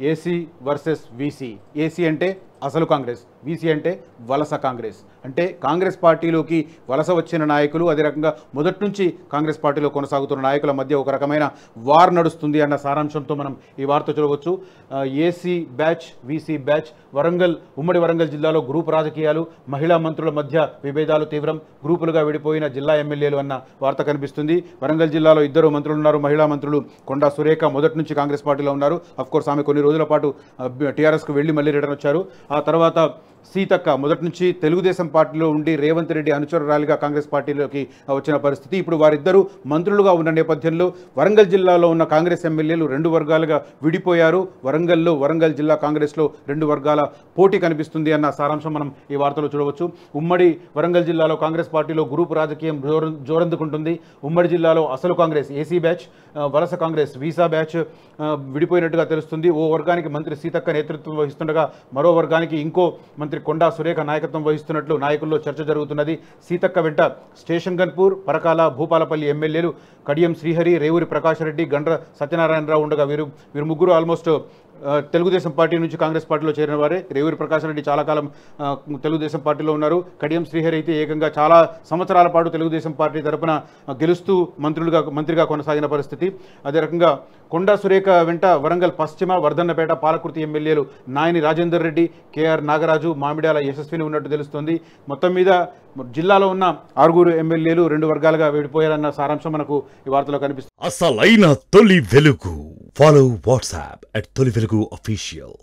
AC versus VC AC అంటే అసలు Congress VC అంటే వలస కాంగ్రెస్. అంటే కాంగ్రెస్ పార్టీలోకి వలస వచ్చిన నాయకులు అదే రకంగా మొదటి నుంచి కాంగ్రెస్ పార్టీలో కొనసాగుతున్న నాయకుల మధ్య ఒక రకమైన వార్ నడుస్తుంది అన్న సారాంశంతో మనం ఈ వార్త చూడవచ్చు. AC batch VC batch Warangal ఉమ్మడి వరంగల్ జిల్లాలో గ్రూప్ రాజకీయాలు మహిళా మంత్రుల మధ్య విభేదాలు తీవ్రం గ్రూపులుగా విడిపోయిన జిల్లా ఎమ్మెల్యేలు అన్న వార్త కనిపిస్తుంది. వరంగల్ జిల్లాలో ఇద్దరు మంత్రులు ఉన్నారు మహిళా మంత్రులు కొండా సురేఖ మొదటి నుంచి కాంగ్రెస్ పార్టీలో ఉన్నారు. అఫ్కోర్స్ ఆమె కొన్ని రోజుల పాటు టీఆర్ఎస్కు వెళ్ళి మళ్ళీ రిటర్న్ వచ్చారు. ఆ తర్వాత సీతక్క మొదటి నుంచి తెలుగుదేశం పార్టీలో ఉండి రేవంత్ రెడ్డి అనుచరురాలిగా కాంగ్రెస్ పార్టీలోకి వచ్చిన పరిస్థితి. ఇప్పుడు వారిద్దరూ మంత్రులుగా ఉన్న నేపథ్యంలో వరంగల్ జిల్లాలో ఉన్న కాంగ్రెస్ ఎమ్మెల్యేలు రెండు వర్గాలుగా విడిపోయారు. వరంగల్లో వరంగల్ జిల్లా కాంగ్రెస్లో రెండు వర్గాల పోటీ కనిపిస్తుంది అన్న సారాంశం మనం ఈ వార్తలో చూడవచ్చు. ఉమ్మడి వరంగల్ జిల్లాలో కాంగ్రెస్ పార్టీలో గ్రూప్ రాజకీయం జోరందుకుంటుంది. ఉమ్మడి జిల్లాలో అసలు కాంగ్రెస్ ఏసీ బ్యాచ్ వలస కాంగ్రెస్ వీసా బ్యాచ్ విడిపోయినట్టుగా తెలుస్తుంది. ఓ వర్గానికి మంత్రి సీతక్క నేతృత్వం వహిస్తుండగా మరో వర్గానికి ఇంకో మంత్రి మంత్రి కొండా సురేఖ నాయకత్వం వహిస్తున్నట్లు నాయకుల్లో చర్చ జరుగుతున్నది. సీతక్క వెంట స్టేషన్ గన్పూర్ పరకాల భూపాలపల్లి ఎమ్మెల్యేలు కడియం శ్రీహరి రేవూరి ప్రకాష్ రెడ్డి గండ్ర సత్యనారాయణరావు ఉండగా వీరు వీరు ముగ్గురు ఆల్మోస్ట్ తెలుగుదేశం పార్టీ నుంచి కాంగ్రెస్ పార్టీలో చేరిన వారే. రేవూరి ప్రకాష్ రెడ్డి చాలా కాలం తెలుగుదేశం పార్టీలో ఉన్నారు. కడియం శ్రీహరి అయితే ఏకంగా చాలా సంవత్సరాల పాటు తెలుగుదేశం పార్టీ తరపున గెలుస్తూ మంత్రులుగా మంత్రిగా కొనసాగిన పరిస్థితి. అదే రకంగా కొండా సురేఖ వెంట వరంగల్ పశ్చిమ వర్ధన్నపేట పాలకుర్తి ఎమ్మెల్యేలు నాయని రాజేందర్ రెడ్డి కేఆర్ నాగరాజు మామిడాల యశస్విని ఉన్నట్టు తెలుస్తోంది. మొత్తం మీద జిల్లాలో ఉన్న ఆరుగురు ఎమ్మెల్యేలు రెండు వర్గాలుగా విడిపోయారన్న సారాంశం మనకు ఈ వార్తలో కనిపిస్తుంది. అసలైన తొలి వెలుగు. ఫాలో వాట్సాప్ అట్ తొలి వెలుగు అఫీషియల్